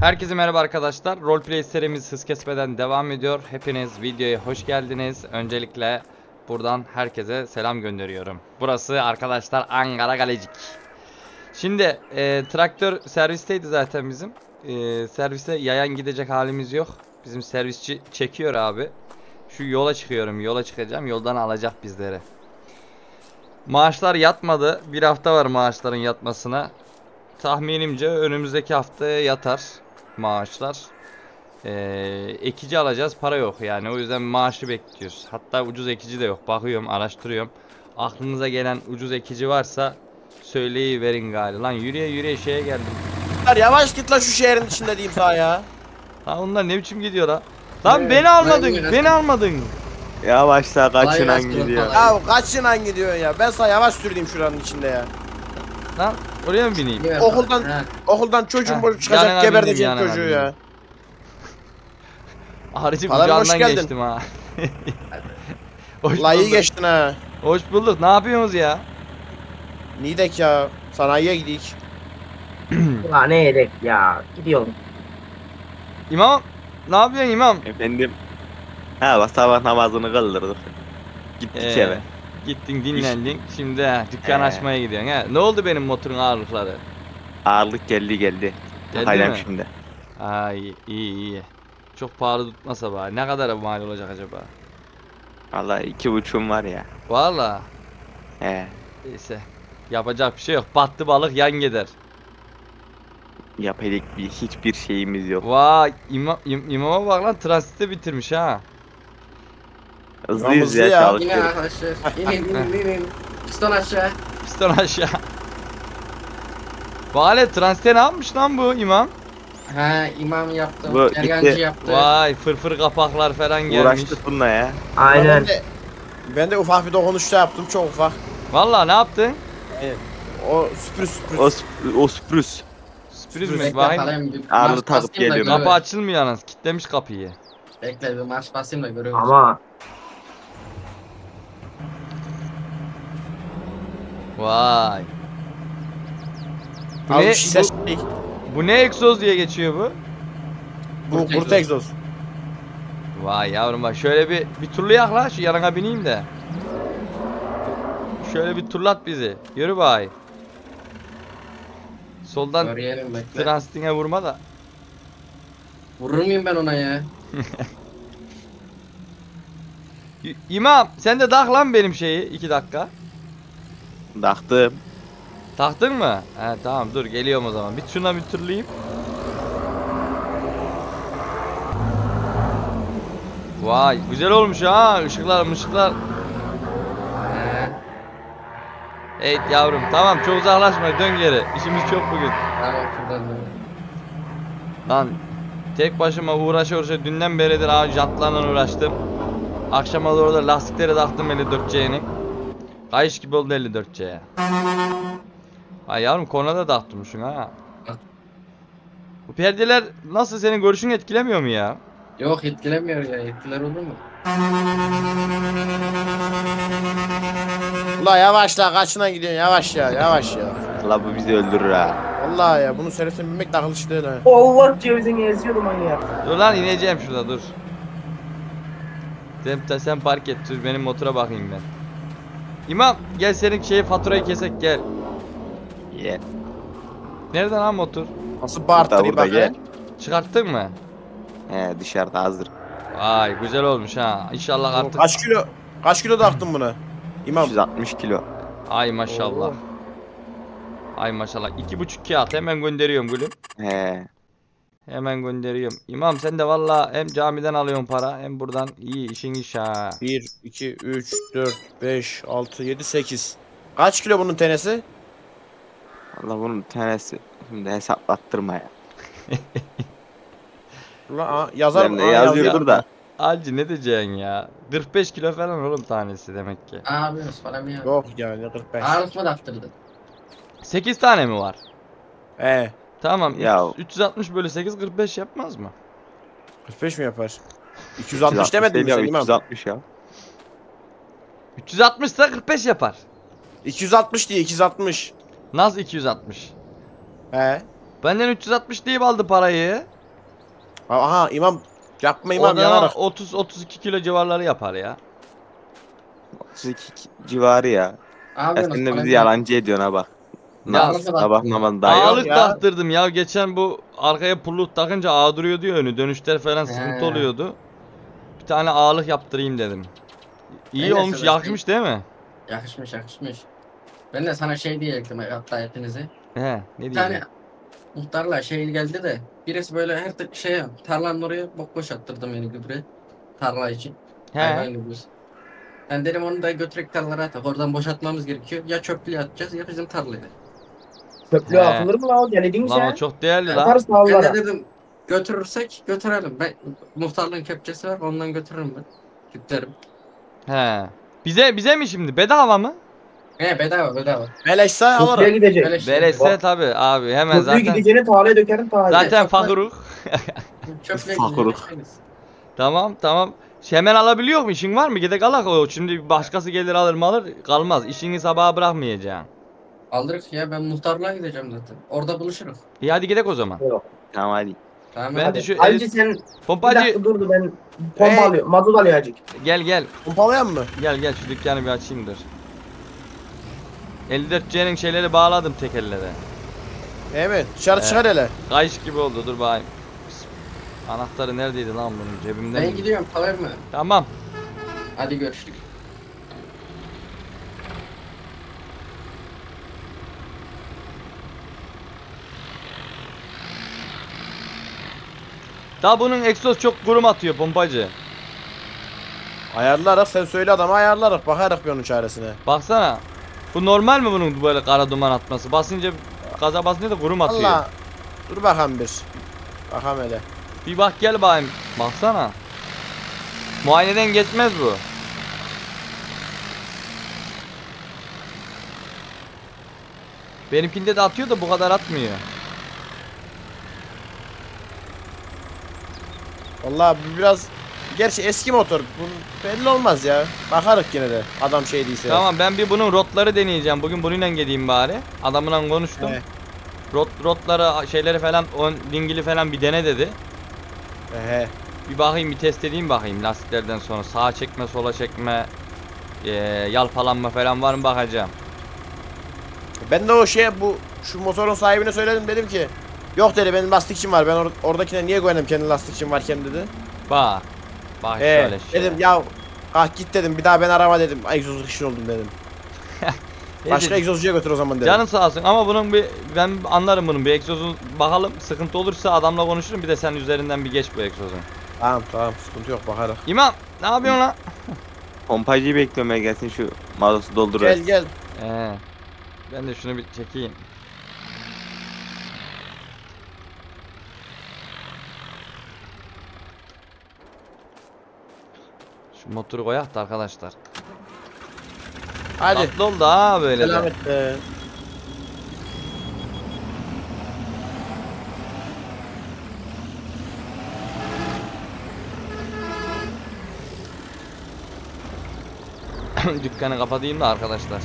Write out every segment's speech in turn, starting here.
Herkese merhaba arkadaşlar. Roleplay serimiz hız kesmeden devam ediyor. Hepiniz videoya hoş geldiniz. Öncelikle buradan herkese selam gönderiyorum. Burası arkadaşlar Ankara Galecik. Şimdi e, traktör servisteydi zaten bizim. E, servise yayan gidecek halimiz yok. Bizim servisçi çekiyor abi. Şu yola çıkıyorum. Yola çıkacağım. Yoldan alacak bizleri. Maaşlar yatmadı. Bir hafta var maaşların yatmasına. Tahminimce önümüzdeki hafta yatar maaşlar. Ee, ekici alacağız para yok yani o yüzden maaşı bekliyoruz. Hatta ucuz ekici de yok. Bakıyorum araştırıyorum. Aklınıza gelen ucuz ekici varsa söyleyiverin gari. Lan yürüye yürüye şeye geldim. Yavaş git lan şu şehrin içinde diyeyim sana ya. Lan onlar ne biçim gidiyor la? Lan Evet, beni almadın. ben- Beni almadın. Yavaşla kaçınan gidiyor. kolay. Ya kaçınan gidiyorsun ya. Ben sana yavaş sürdüm şuranın içinde ya. Lan oraya mı bineyim? Niye Okuldan- Ha, Okuldan çocuğun boyu çıkacak yanına geberteceğim bindim, çocuğu yanına ya. Harici Falan hoş geldin. geçtim ha. hoş La iyi bulduk. geçtin ha. Hoş bulduk. Ne yapıyorsunuz ya? Nidek ya. Sanayiye gidik. Ya ne yedek ya. Gidiyorum. İmam ne yapıyorsun imam? Efendim. Ha sabah namazını kıldırdık. Gittik Ee, eve. Gittin dinlendin. Şimdi ha, dükkan Ee. açmaya gidiyorsun ha. Ne oldu benim motorun ağırlıkları? Ağırlık geldi geldi. Geldi Takacağım mi? şimdi. Ha iyi iyi. Çok pahalı tutmasa bari. Ne kadar mal olacak acaba? Vallahi iki buçuğum var ya. Valla. He. Neyse. Yapacak bir şey yok. Battı balık yan gider. Yapacak bir hiçbir şeyimiz yok. Vay imam, im, imama bak lan transitte bitirmiş ha. Hızlıyız hızlı ya, ya. Yine çalışıyoruz. arkadaşlar. İnin inin inin. Piston aşağı. Piston aşağı. Vale transitte ne yapmış lan bu imam? Ha imam yaptı. Bu Ergancı gitti. yaptı. Vay fırfır kapaklar falan gelmiş. Uğraştık bununla ya. Aynen. Ben de, ben de ufak bir dokunuşta yaptım çok ufak. Valla ne yaptın? O sürpriz sürpriz. O, sp- o sürpriz. Sürpriz mi? Ağırlığı marş takıp geliyorum. Kapı açılmıyor yalnız. Kitlemiş kapıyı. Bekle bir marş basayım da görüyorum. Ama Vay. Bu Az ne, bir şey bu, ne egzoz diye geçiyor bu? Bu Kurt kurt egzoz. Vay yavrum bak şöyle bir bir turlayak la şu yanına bineyim de. Şöyle bir turlat bizi. Yürü bay. Soldan transitine vurma da. Vurur muyum ben ona ya? İmam sen de tak lan benim şeyi 2 dakika. Taktım. Taktın mı? He tamam dur geliyorum o zaman. Bir şuna bir turlayayım. Vay güzel olmuş ha ışıklar mışıklar. Ha, Evet yavrum tamam çok uzaklaşma dön geri. İşimiz çok bugün. Tamam şuradan da. Lan tek başıma uğraşa uğraşa dünden beridir abi jantlarla uğraştım. Akşama doğru da lastikleri taktım 54C'nin. Kayış gibi oldu 54C'ye. Ay yavrum korna da şuna ha. Bu perdeler nasıl senin görüşünü etkilemiyor mu ya? Yok etkilemiyor ya. Etkiler olur mu? Ula yavaş la kaçına gidiyorsun yavaş ya yavaş ya. La bu bizi öldürür ha. Vallahi ya bunu servisine binmek de akıl işi değil ha. Allah cevizini eziyordu manyak. Dur lan ineceğim şurada dur. Sen, sen park et dur benim motora bakayım ben. İmam gel senin şeyi faturayı kesek gel. Ye. Nereden lan motor? Nasıl Burada bağırttırayım burada gel. Çıkarttın mı? He dışarıda hazır. Vay güzel olmuş ha. İnşallah artık. Kaç kilo kaç kilo taktın buna? İmam. 360 kilo. Ay maşallah. Oo. Ay maşallah. İki buçuk kağıt hemen gönderiyorum gülüm. He. Hemen gönderiyorum. İmam sen de valla hem camiden alıyorsun para hem buradan iyi işin iş ha. 1, 2, 3, 4, 5, 6, 7, 8. Kaç kilo bunun tenesi? Allah bunun tanesi. Şimdi hesaplattırma ya. Ulan aa, yazarım. Ben de yazıyordur da. Alci ne diyeceksin ya? 45 kilo falan oğlum tanesi demek ki. Yapıyorsunuz falan mı ya? Yok yani 45. Ağırlık mı taktırdın? 8 tane mi var? He. Tamam. Ya. 360 bölü 8 45 yapmaz mı? 45 mi yapar? 260 demedin mi değil sen ya, İmam? 360 ya. 360 ise 45 yapar. 260 diye 260. Naz 260. He. Benden 360 deyip aldı parayı. Aha imam yapma imam O yanarak. 30-32 kilo civarları yapar ya. 32 civarı ya. Abi Ya sen de bizi yalancı ediyorsun ha bak. Ya, Sabah namazı daha yok. Ağırlık ya. taktırdım ya. Geçen bu arkaya pulluk takınca ağ duruyor diyor önü. Dönüşler falan sıkıntı He. oluyordu. Bir tane ağırlık yaptırayım dedim. İyi de olmuş, sana yakışmış değil mi? Yakışmış yakışmış. Ben de sana şey diyecektim hatta hepinize. He, ne Bir tane muhtarla şey geldi de birisi böyle her tık şey tarlanın oraya bok boş attırdım yani gübre tarla için. Hayvan He. gübresi. Ben dedim onu da götürek tarlalara atak. Oradan boşaltmamız gerekiyor. Ya çöplüğe atacağız ya bizim tarlaya. Çöplüğe He. atılır mı lan? Denedin mi Lan o sen? çok değerli lan. Yaparız Ben de dedim götürürsek götürelim. Ben muhtarlığın kepçesi var ondan götürürüm ben. Yüklerim. He. Bize bize mi şimdi? Bedava mı? He bedava bedava. Beleşse Çöplüğe alırım. gidecek. Şey. Berese tabi abi hemen Çöplüğe zaten gideceğini tarlaya dökerim tarlaya. zaten çok- fakiruk. Fakuruk. gideceğiz. Tamam tamam. Şey, Hemen alabiliyor mu? İşin var mı? Gidek alak o. Şimdi başkası gelir alır mı alır? Kalmaz. İşini sabaha bırakmayacaksın. Alırız ya ben muhtarlığa gideceğim zaten. Orada buluşuruz. İyi hadi gidek o zaman. Yok. Tamam hadi. Tamam Ben hadi. de şu Hacı sen bir pompacı dakika durdu ben pompa Hey. alıyorum. Mazot alıyor hacı. gel gel. Pompalayan mı? Gel gel şu dükkanı bir açayım dur. 54C'nin şeyleri bağladım tekerlere. Evet dışarı He. çıkar hele. Kayış gibi oldu dur bakayım. Anahtarı neredeydi lan bunun cebimde Ben mi? gidiyorum tamam mı? Tamam. Hadi görüşürüz. Daha bunun egzoz çok kurum atıyor pompacı. Ayarlarız sen söyle adama ayarlarız. Bakarız bir onun çaresine. Baksana. Bu normal mi bunun böyle kara duman atması? Basınca gaza basınca da kurum atıyor. Allah. Dur bakalım bir. Bakalım hele. Bir bak gel bakayım. Baksana. Muayeneden geçmez bu. Benimkinde de atıyor da bu kadar atmıyor. Vallahi bu biraz Gerçi eski motor. Bu belli olmaz ya. Bakarız yine de. Adam şey değilse. Tamam ben bir bunun rotları deneyeceğim. Bugün bununla gideyim bari. Adamla konuştum. He. Rot rotları şeyleri falan on dingili falan bir dene dedi. He. Bir bakayım bir test edeyim bakayım lastiklerden sonra sağa çekme sola çekme eee, yalpalanma falan var mı bakacağım. Ben de o şey bu şu motorun sahibine söyledim dedim ki Yok dedi benim lastikçim var ben or oradakine niye güvenim kendi lastikçim varken dedi. Bak. Bak He, şöyle şey. dedim ya kalk git dedim bir daha ben arama dedim. Egzozluk işin oldum dedim. Başka egzozcuya götür o zaman dedim. Canın sağ olsun ama bunun bir ben anlarım bunun bir egzozun bakalım sıkıntı olursa adamla konuşurum bir de sen üzerinden bir geç bu egzozun. Tamam tamam sıkıntı yok bakarız. İmam ne yapıyorsun lan? Pompacıyı bekliyorum gelsin şu mazotu doldur. Gel gel. Ee, ben de şunu bir çekeyim. Motoru koyak da arkadaşlar. Hadi. Tatlı oldu ha böyle de. Selametle. Dükkanı kapatayım da arkadaşlar.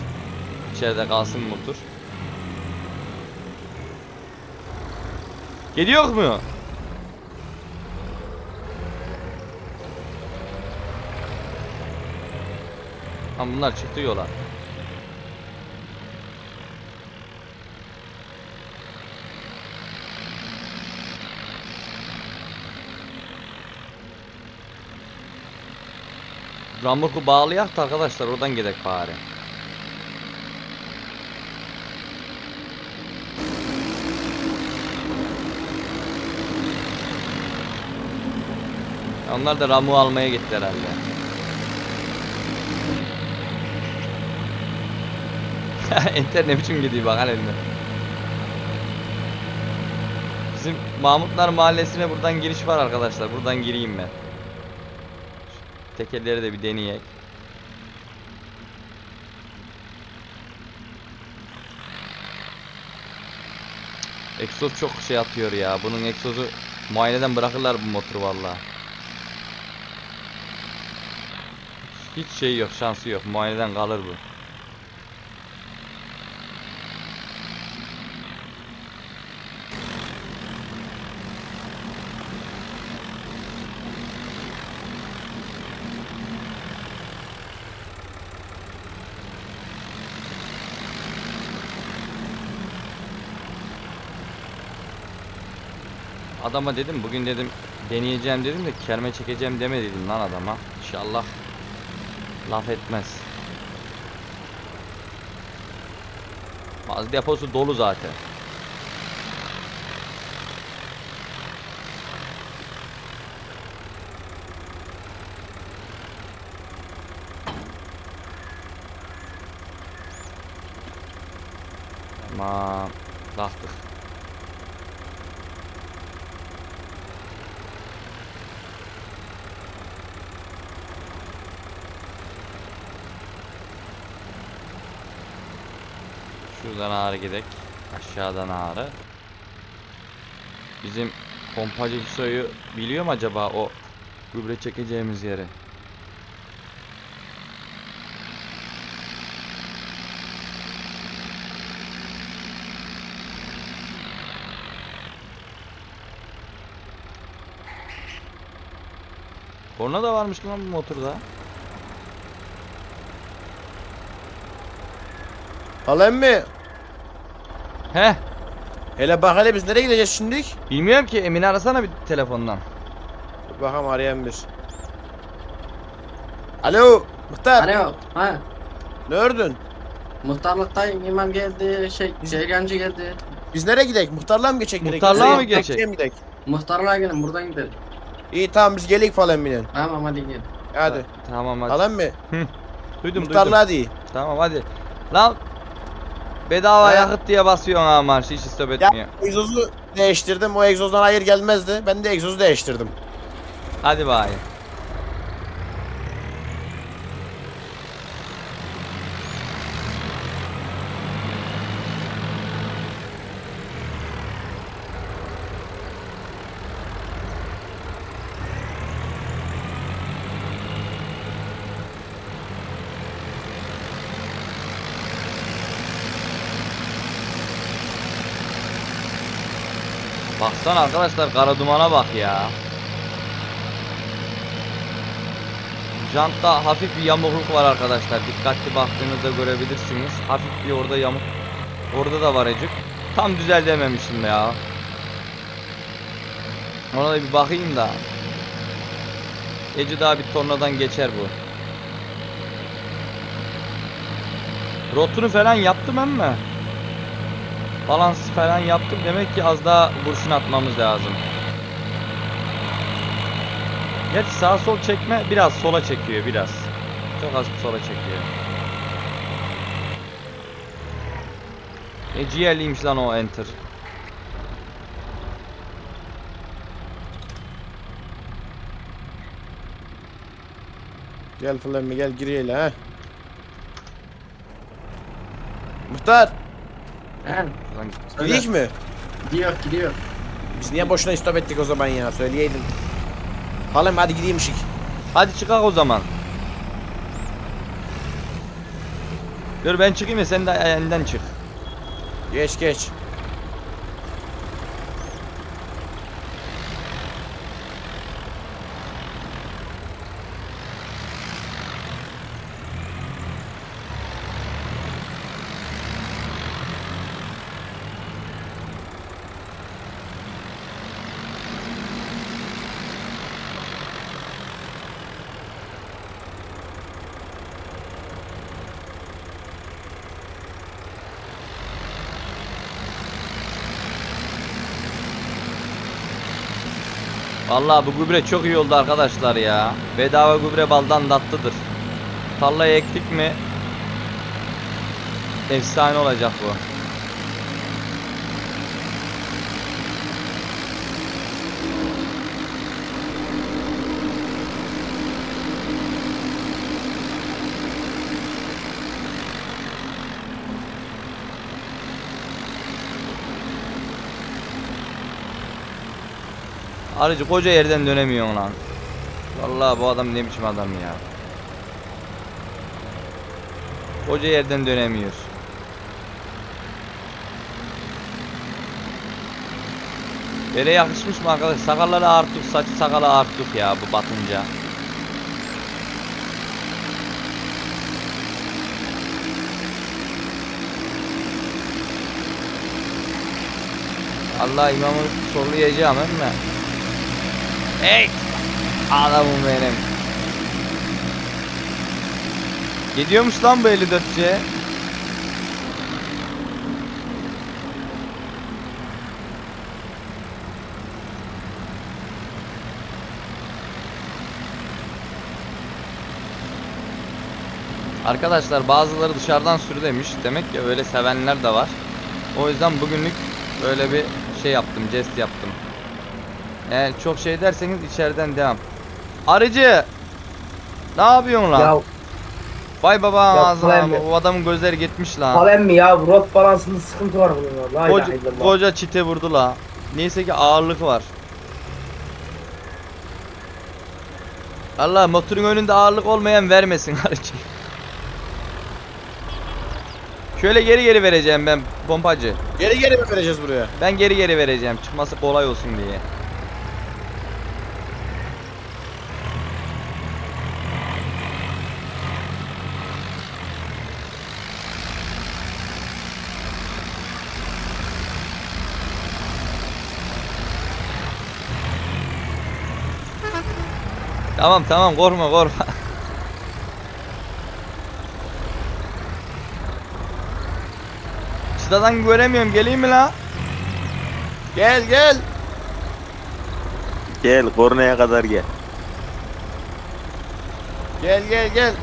İçeride kalsın motor. Geliyor mu? Ha bunlar çıktı yola. Ramurku bağlayak da arkadaşlar oradan gidek bari. Onlar da ramu almaya gitti herhalde. Enter ne biçim gidiyor bak elinde. Bizim Mahmutlar Mahallesi'ne buradan giriş var arkadaşlar. Buradan gireyim ben. Tekerleri de bir deneyek. Egzoz çok şey atıyor ya. Bunun egzozu muayeneden bırakırlar bu motoru valla. Hiç şey yok, şansı yok. Muayeneden kalır bu. Adama dedim bugün dedim deneyeceğim dedim de kerme çekeceğim deme dedim lan adama. İnşallah laf etmez. Bazı deposu dolu zaten. Tamam. Baktık. Şuradan ağrı gidek. Aşağıdan ağrı. Bizim pompacı Hüso'yu biliyor mu acaba o gübre çekeceğimiz yeri? Korna da varmış lan bu motorda. Hala emmi. Heh. Hele bak hele biz nereye gideceğiz şimdi? Bilmiyorum ki Emin'i arasana bir telefondan. Dur bakalım arayan bir. Alo. Muhtar. Alo. Ha. Ne ördün? Muhtarlıktayım. imam geldi. Şey, Ceylancı geldi. Biz nereye gidelim? Muhtarlığa mı geçecek? Muhtarlığa mı geçecek? mi gidecek? Muhtarlığa gelin. Buradan gidelim. İyi tamam biz gelik falan emmi'nin. Tamam hadi gel. Hadi. Tamam hadi. Hala emmi. Duydum duydum. Muhtarlığa değil. Tamam hadi. Lan bedava He. yakıt diye basıyorsun ha marşı hiç istop Ya etmiyor. egzozu değiştirdim. O egzozdan hayır gelmezdi. Ben de egzozu değiştirdim. Hadi bari. Baksana arkadaşlar kara dumana bak ya. Jantta hafif bir yamukluk var arkadaşlar. Dikkatli baktığınızda görebilirsiniz. Hafif bir orada yamuk. Orada da var ecik. Tam düzeltememişim ya. Ona da bir bakayım da. Ece daha bir tornadan geçer bu. Rotunu falan yaptım ama. Balans falan yaptım. Demek ki az daha kurşun atmamız lazım. Gerçi sağ sol çekme biraz sola çekiyor biraz. Çok az sola çekiyor. E ciğerliymiş lan o enter. Gel falan emmi gel gireyle ha. Muhtar. Lan Gidik mi? Gidiyor gidiyor. Biz niye boşuna istop ettik o zaman ya? Söyleyeydin. Hala emmi hadi gideyim şik. Hadi çıkak o zaman. Dur ben çıkayım ya sen de elinden çık. Geç geç. Vallahi bu gübre çok iyi oldu arkadaşlar ya. Bedava gübre baldan tatlıdır. Tarlaya ektik mi efsane olacak bu. Arıcı koca yerden dönemiyorsun lan. Vallahi bu adam ne biçim adam ya. Koca yerden dönemiyor. Böyle yakışmış mı arkadaş? Sakalları artık, saçı sakalı artık ya bu batınca. Allah imamı sollayacağım emme. Hey! Adamım benim. Gidiyormuş lan bu 54'ye. Arkadaşlar bazıları dışarıdan sürü demiş. Demek ki öyle sevenler de var. O yüzden bugünlük böyle bir şey yaptım, jest yaptım. Eğer çok şey derseniz içeriden devam. Arıcı! Ne yapıyorsun lan? Ya Vay baba Ya ağzına bu adamın gözleri gitmiş lan. kalem mi ya? Rot balansında sıkıntı var bunun ya. La Koca, illallah. koca çite vurdu la. Neyse ki ağırlık var. Allah motorun önünde ağırlık olmayan vermesin arıcı. Şöyle geri geri vereceğim ben pompacı. Geri geri mi vereceğiz buraya? Ben geri geri vereceğim çıkması kolay olsun diye. Tamam tamam korkma korkma. Çıtadan göremiyorum geleyim mi la? Gel gel. Gel kornaya kadar gel. Gel gel gel.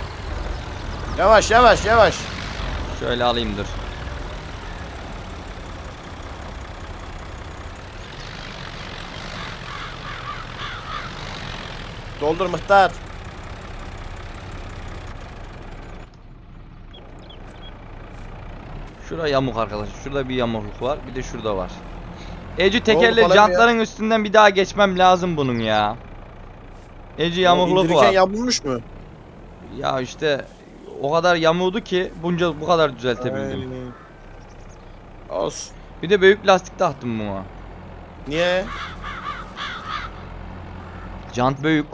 Yavaş yavaş yavaş. Şöyle alayım dur. Doldur mıhtar. Şurada yamuk arkadaşlar. Şurada bir yamukluk var. Bir de şurada var. Eci tekerle jantların üstünden bir daha geçmem lazım bunun ya. Eci yamukluk var. yamulmuş mu? Ya işte o kadar yamuğdu ki bunca bu kadar düzeltebildim. Aynen. Olsun. Bir de büyük lastik taktım buna. Niye? Jant büyük.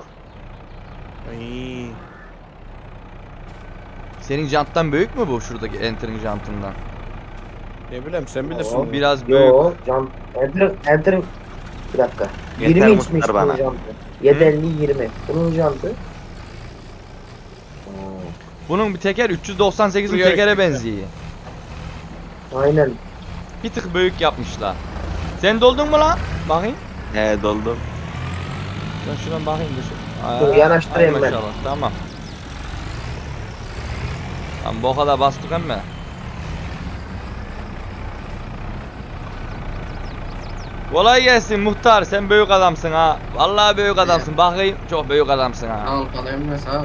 Ay. Senin janttan büyük mü bu şuradaki enter'in jantından? Ne bileyim sen bilirsin. Bunu. Biraz büyük. Yo, jant. Enter'ın, enter'ın. Bir dakika. Yeter 20 muhtar içmiş bana. bunun jantı. 750 20. Bunun jantı. Bunun bir teker 398'in Buraya tekere gittik benziyor. Aynen. Bir tık büyük yapmışlar. Sen doldun mu lan? Bakayım. He doldum. Ben şuna bakayım. Dur, Aa, yanaştırayım ay ben. maşallah, Tamam. Tamam bu kadar bastık ama. Kolay gelsin muhtar sen büyük adamsın ha. Vallahi büyük adamsın. Bakayım çok büyük adamsın ha. Al kalem ve sağ ol.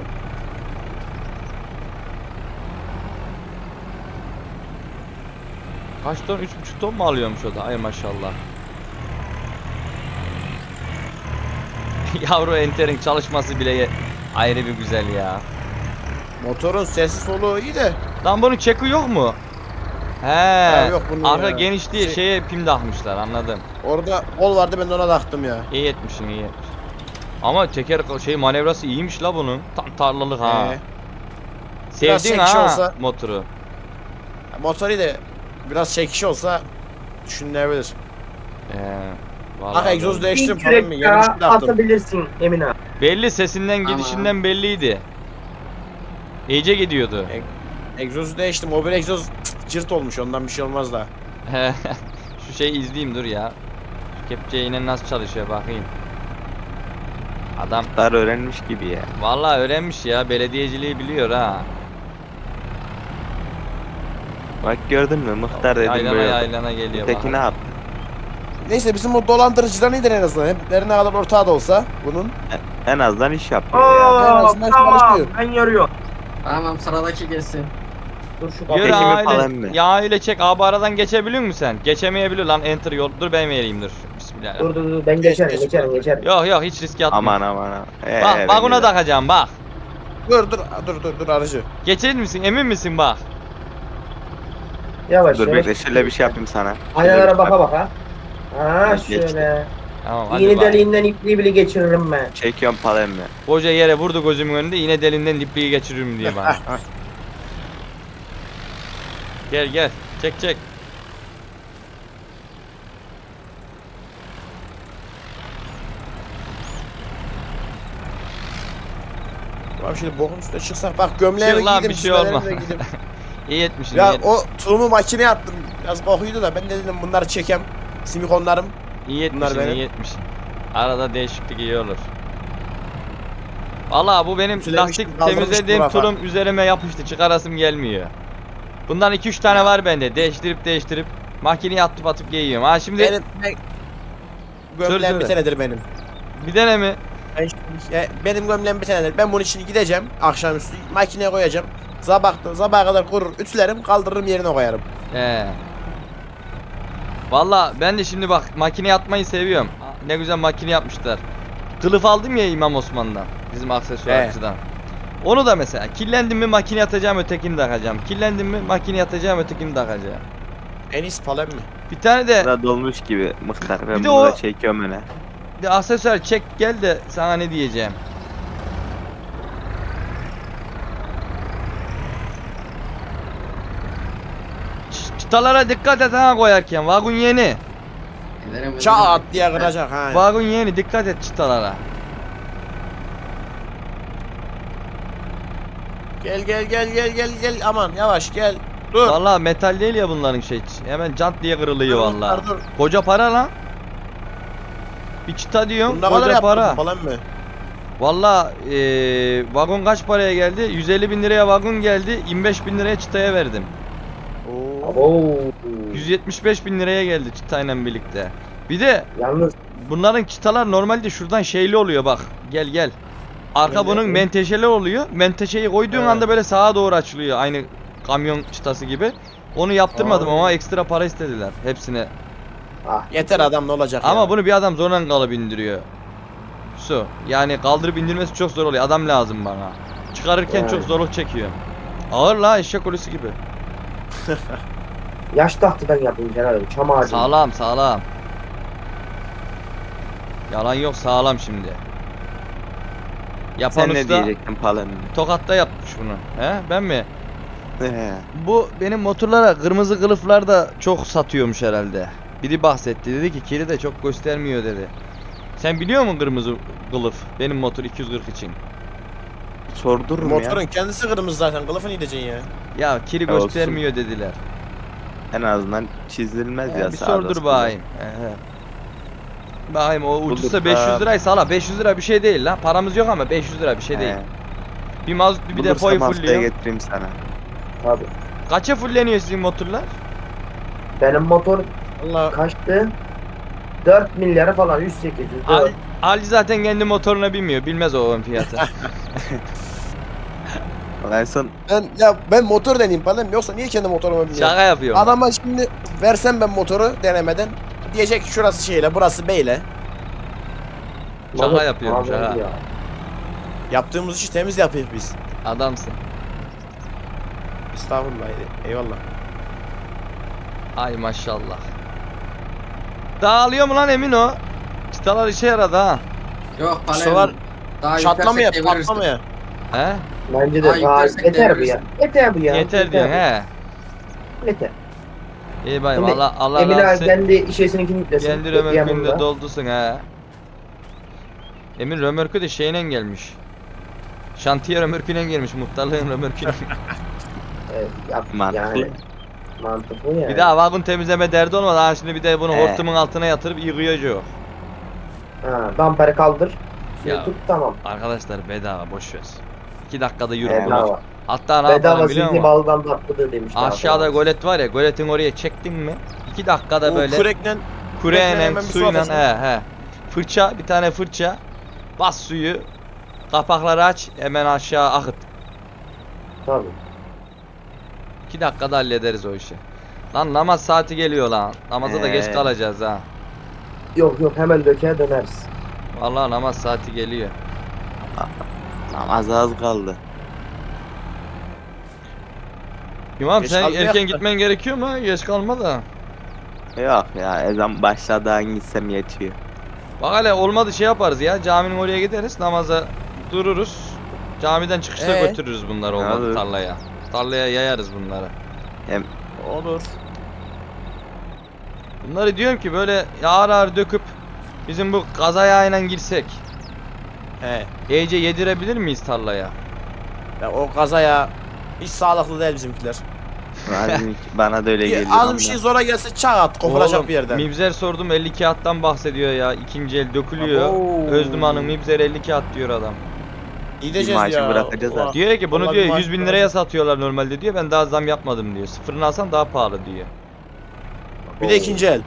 Kaç ton? 3,5 ton mu alıyormuş o da? Ay maşallah. Yavru enterin çalışması bile ayrı bir güzel ya. Motorun sesi soluğu iyi de. Lan bunun çeki yok mu? He. yok bunun arka ya. geniş diye Şey- şeye pim takmışlar anladım. Orada kol vardı ben de ona taktım ya. İyi etmişsin iyi etmişsin. Ama teker şey manevrası iyiymiş la bunun. Tam tarlalık ha. Ee, Sevdin ha olsa- motoru. motor iyi de biraz çekiş olsa düşünülebilir. Ee, vallahi Bak egzoz doğru. değiştim İlk falan mı? şey taktım. atabilirsin Emin abi. Belli sesinden gidişinden belliydi. İyice gidiyordu. Egzozu değiştim. O bir egzoz cık, cırt olmuş ondan bir şey olmaz da. Şu şeyi izleyeyim dur ya. Şu kepçe yine nasıl çalışıyor bakayım. Adam Dar öğrenmiş gibi ya. vallahi öğrenmiş ya belediyeciliği biliyor ha. Bak gördün mü muhtar dedim Yaylana böyle. yaylana geliyor Öteki ne bak. yaptı? Neyse bizim o dolandırıcıdan iyidir en azından. Her ne kadar ortağı da olsa bunun. En azından iş yapıyor ya. En Oo azından tamam çalışıyor. ben yarıyorum. Tamam sıradaki gelsin. Dur şu Yürü kapıyı. Mi aile, falan mı? ya öyle çek abi aradan geçebiliyor musun sen? Geçemeyebilir lan enter yol. Dur ben vereyim dur. Bismillah. Dur dur dur ben Geç, geçerim geç, geçerim geçerim. Yok yok hiç riske atma. Aman aman aman. Ee, Bak bak güzel. takacağım bak. Dur dur dur dur dur arıcı. Geçer misin emin misin bak. Yavaş Dur yavaş. bekle şöyle bir şey yapayım sana. Aynalara baka baka. Aa şöyle. Tamam hadi İğne deliğinden ipliği bile geçiririm ben. Çekiyorum palemle. Koca yere vurdu gözümün önünde yine delinden lipliği geçiririm diye bana. gel gel. Çek çek. Tamam şimdi bokun üstüne çıksak bak gömleğimi Çık lan, giydim şey üstüme İyi etmişsin. Ya etmişsin. o tulumu makineye attım. Biraz kokuydu da ben de dedim bunları çekem. Silikonlarım. İyi Bunlar etmişsin, benim. iyi etmişsin. Arada değişiklik iyi olur. Valla bu benim Ütülemiştim, lastik temizlediğim rafa. tulum üzerime yapıştı. Çıkarasım gelmiyor. Bundan 2-3 tane var bende. Değiştirip değiştirip makineye atıp atıp giyiyorum. Ha şimdi Benim ben, gömleğim söyle. bir senedir benim. bir tane mi? Ben şimdi- ya, benim gömleğim bir senedir. Ben bunun için gideceğim akşamüstü makineye koyacağım. Sabahta sabaha kadar kurur ütülerim kaldırırım yerine koyarım. He. Valla ben de şimdi bak makine atmayı seviyorum. Ne güzel makine yapmışlar. Kılıf aldım ya İmam Osman'dan. Bizim aksesuarcıdan. Onu da mesela kirlendim mi makine atacağım ötekini takacağım. Kirlendim mi makine atacağım ötekini takacağım. En iyisi palem mi? Bir tane de Burada dolmuş gibi mıhtar. Ben Bir de bunu o- da çekiyorum öne. Bir aksesuar çek gel de sana ne diyeceğim. Çıtalara dikkat et ha koyarken. Vagon yeni. Çat diye kıracak ha. Vagon yeni dikkat et çıtalara. Gel gel gel gel gel gel aman yavaş gel. Dur. Vallahi metal değil ya bunların şey. Hemen cant diye kırılıyor Dur, vallahi. dur, dur. Koca para lan. Bir çıta diyorum ne kadar koca para. falan mı? Vallahi eee vagon kaç paraya geldi? 150 bin liraya vagon geldi. 25 bin liraya çıtaya verdim. Oo. Abo. 175 bin liraya geldi çıtayla birlikte. Bir de Yalnız bunların çıtalar normalde şuradan şeyli oluyor bak. Gel gel. Arka bunun menteşeli oluyor. Menteşeyi koyduğun Evet. anda böyle sağa doğru açılıyor. Aynı kamyon çıtası gibi. Onu yaptırmadım Aa. ama ekstra para istediler hepsine. ah, Yeter adam ne olacak Ama ya. bunu bir adam zorla kalıp indiriyor. Su. Yani kaldırıp indirmesi çok zor oluyor. Adam lazım bana. Çıkarırken Yani. çok zorluk çekiyorum. Ağır la eşek kulüsü gibi. yaş tahtadan yapılmış herhalde. Çam ağacı. Sağlam sağlam. Yalan yok sağlam şimdi. Yapan Sen ne usta diyecektin palanın? Tokat'ta yapmış bunu. He ben mi? He. Bu benim motorlara kırmızı kılıflar da çok satıyormuş herhalde. Biri bahsetti dedi ki kiri de çok göstermiyor dedi. Sen biliyor musun kırmızı kılıf? Benim motor 240 için. Sordurum ya. Motorun kendisi kırmızı zaten kılıfını yiyeceksin ya. Ya kiri Ya olsun. göstermiyor dediler. En azından çizilmez He, ya. bir sordur. He, he. Bakayım o ucuzsa Bulduk 500 ha. liraysa hala 500 lira bir şey değil lan. Paramız yok ama 500 lira bir şey değil. He. Bir mazot bir Bulursam depoyu fulluyor. getireyim sana. Tabii. Kaça fulleniyor sizin motorlar? Benim motor Allah kaçtı? 4 milyara falan 108 Al, 4. Ali zaten kendi motoruna binmiyor. Bilmez o onun fiyatı. En son ben ya ben motor deneyeyim palem yoksa niye kendi motoruma biniyorum? Şaka yapıyor. Adama şimdi versem ben motoru denemeden diyecek ki şurası şeyle burası beyle. Şaka yapıyorum, şaka. Ya. Yaptığımız işi temiz yapıyoruz biz. Adamsın. Estağfurullah eyvallah. Ay maşallah. Dağılıyor mu lan emin o? Çıtalar işe yaradı ha. Yok Çıtalar kalem. Daha Çatlamaya yüklersek deviririz. patlamaya. He? Bence de daha yüklersek yeter bu ya. Yeter bu ya. Yeter diyorsun he. Yeter. İyi bay Şimdi Allah Allah Emin razı abi olsun. kendi işesininkini yüklesin. Kendi römorkünü yanında. de doldursun he. Emin römorkü de şeyle gelmiş. Şantiye römorküyle gelmiş. Muhtarlığın römorküyle. Evet, yap, Mantıklı. Yani, mantıklı yani. bir daha vagon temizleme derdi olmadı. Ha şimdi bir de bunu He. hortumun altına yatırıp yıkayacak. Ha, damperi kaldır. Suyu Ya. tut tamam. Arkadaşlar bedava boş ver. 2 dakikada yürü. Bedava. Hatta ne Bedava yapalım biliyor sizi musun? baldan demiş. Aşağıda golet var ya goletin oraya çektin mi 2 dakikada O böyle kürekle kureyle hemen bir su suyla he he. Fırça bir tane fırça bas suyu kapakları aç hemen aşağı akıt. Tabii. 2 dakikada hallederiz o işi. Lan namaz saati geliyor lan. Namaza da geç Ee. kalacağız ha. Yok yok hemen döker döneriz. Vallahi namaz saati geliyor. Namaz az kaldı. İmam Geç sen erken gitmen gerekiyor mu? Geç kalma da. Yok ya ezan başladan gitsem yetiyor. Bak hele olmadı şey yaparız ya. Caminin oraya gideriz. Namaza dururuz. Camiden çıkışta Ee? götürürüz bunları olmadı Olur. tarlaya. Tarlaya yayarız bunları. Olur. Bunları diyorum ki böyle ağır ağır döküp bizim bu kaza yağıyla girsek He. iyice yedirebilir miyiz tarlaya? Ya o kazaya hiç sağlıklı değil bizimkiler. Bana da öyle geliyor. az bir şey zora gelse çak at kopuracak Oğlum, bir yerden. Mibzer sordum 50 kağıttan bahsediyor ya. İkinci el dökülüyor. Abo. Özlüm Hanım Mibzer 50 kağıt diyor adam. Gideceğiz maaşı ya. bırakacağız artık. Diyor ki bunu vallahi diyor maaş 100 bin liraya satıyorlar normalde diyor. Ben daha zam yapmadım diyor. Sıfırını alsan daha pahalı diyor. Bir de ikinci el.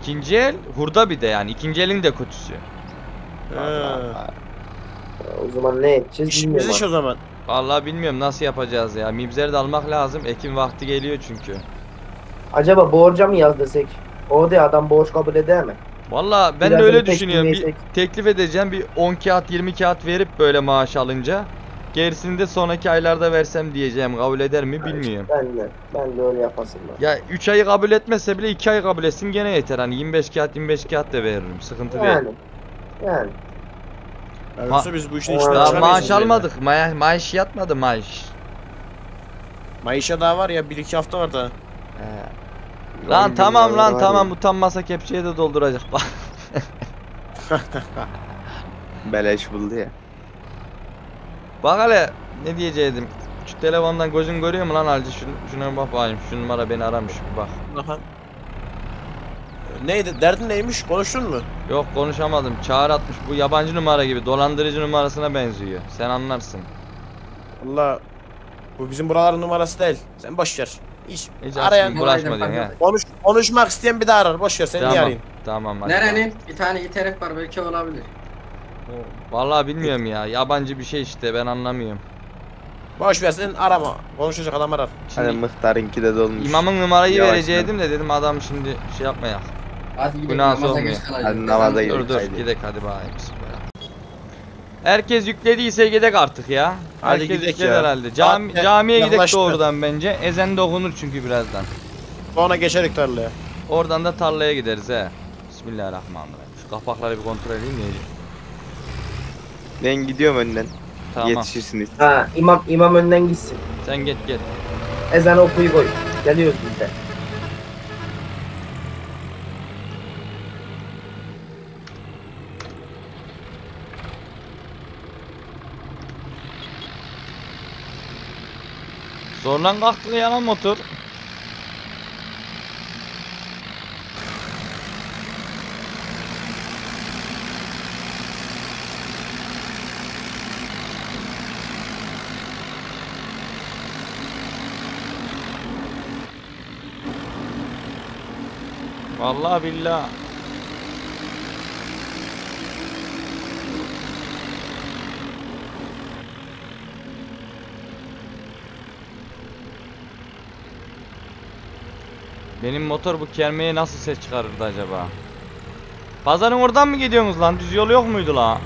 İkinci el hurda bir de yani. ikinci elin de kötüsü. Ha. O zaman ne edeceğiz İşimiz bilmiyorum. iş o zaman. Vallahi bilmiyorum nasıl yapacağız ya. Mibzeri de almak lazım. Ekim vakti geliyor çünkü. Acaba borca mı yaz desek? O da adam borç kabul eder mi? Vallahi ben Biraz de öyle düşünüyorum. Bir teklif teklif edeceğim. Bir 10 kağıt 20 kağıt verip böyle maaş alınca. Gerisini de sonraki aylarda versem diyeceğim. Kabul eder mi bilmiyorum. Ben de, ben de öyle yapasım var. Ya 3 ayı kabul etmezse bile 2 ay kabul etsin gene yeter. Hani 25 kağıt 25 kağıt da veririm. Sıkıntı değil. Yani. Yani. Yoksa biz bu işin içinden Daha çıkamayız maaş almadık. Ma- maaş yatmadı maaş. Mayışa daha var ya 1-2 hafta var daha. He. Lan tamam lan tamam utanmasa kepçeye de dolduracak bak. Beleş buldu ya. Bak hele ne diyecektim. Şu telefondan gözün görüyor mu lan Halci? Şunu, şuna bak bakayım. Şu numara beni aramış bir bak. Aha. Neydi? Derdin neymiş? Konuştun mu? Yok konuşamadım. Çağrı atmış. Bu yabancı numara gibi. Dolandırıcı numarasına benziyor. Sen anlarsın. Valla bu bizim buraların numarası değil. Sen boş ver. Hiç Hiç arayan Aynen, diyorsun he. konuş konuşmak isteyen bir daha arar. Boş ver. Sen niye Tamam. arayayım? Tamam hadi. Nerenin? Bir tane iterek var belki olabilir. Vallahi bilmiyorum ya. Yabancı bir şey işte ben anlamıyorum. Boş ver sen arama. Konuşacak adam arar. Hani Şimdi mıhtarınki de dolmuş. imamın numarayı Yavaş verecektim de dedim adam şimdi şey yapmayak. Hadi gidelim Günah namaza olmuyor. geç kalacağız. Hadi namaza Ezan- Dur dur haydi. gidek hadi bakayım. Herkes yüklediyse gidek artık ya. Hadi Herkes gidek yükledi ya. herhalde. Cami, Saat camiye gidek yaklaştı. doğrudan bence. Ezan da okunur çünkü birazdan. Sonra geçerik tarlaya. Oradan da tarlaya gideriz he. Bismillahirrahmanirrahim. Şu kapakları bir kontrol edeyim neydi? Ben gidiyorum önden. Tamam. Yetişirsiniz. Ha imam imam önden gitsin. Sen git git. Ezan okuyu koy. Geliyoruz biz de. Zorlan kalktı ya lan motor. Vallahi billahi. Benim motor bu kermeye nasıl ses çıkarırdı acaba? Pazarın oradan mı gidiyorsunuz lan? Düz yol yok muydu la?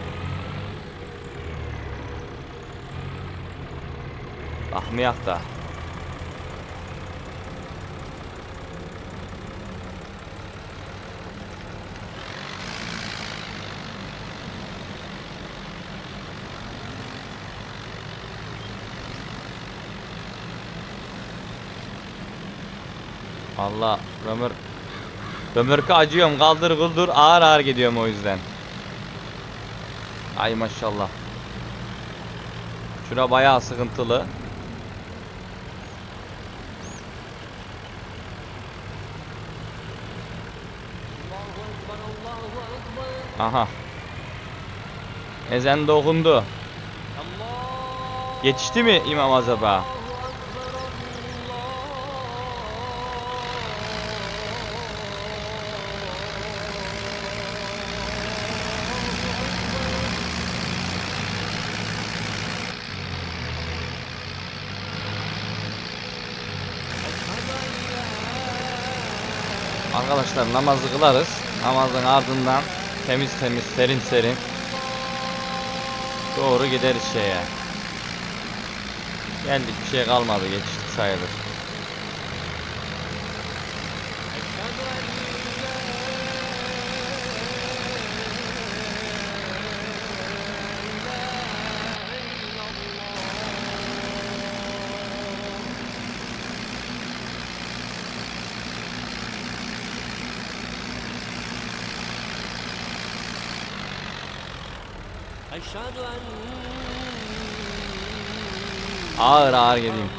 Bakmayak da. Allah römür Römürkü acıyorum. Kaldır kıldır ağır ağır gidiyorum o yüzden. Ay maşallah. Şura bayağı sıkıntılı. Aha. Ezen de okundu. Yetişti mi imam acaba? Arkadaşlar namazı kılarız. Namazın ardından temiz temiz serin serin doğru gideriz şeye. Geldik bir şey kalmadı geçtik sayılır. Ağır ağır geleyim.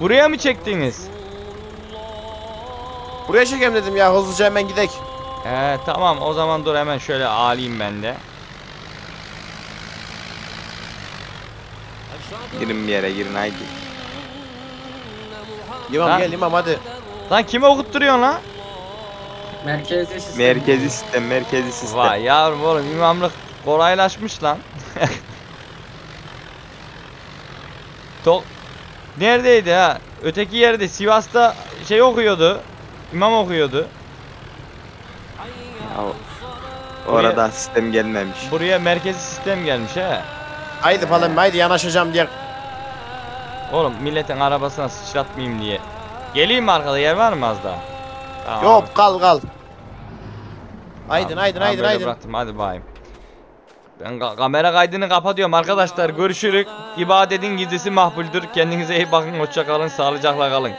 Buraya mı çektiniz? Buraya çekeyim dedim ya hızlıca hemen gidek. Ee, tamam o zaman dur hemen şöyle alayım ben de. Girin bir yere girin haydi. İmam Ha? gel imam hadi. Lan kime okutturuyorsun lan? Merkezi sistem. Merkezi sistem merkezi sistem. Vay yavrum oğlum imamlık kolaylaşmış lan. Tok Neredeydi ha? Öteki yerde Sivas'ta şey okuyordu. İmam okuyordu. Ya, orada sistem gelmemiş. Buraya merkezi sistem gelmiş he. Haydi falan haydi yanaşacağım diye. Oğlum milletin arabasına sıçratmayayım diye. Geleyim mi arkada yer var mı az daha? Tamam. Yok kal kal. Aydın aydın aydın aydın. Bıraktım hadi bayım. Ben ka- kamera kaydını kapatıyorum arkadaşlar. Görüşürük. İbadetin gizlisi mahbuldür. Kendinize iyi bakın. Hoşça kalın. Sağlıcakla kalın.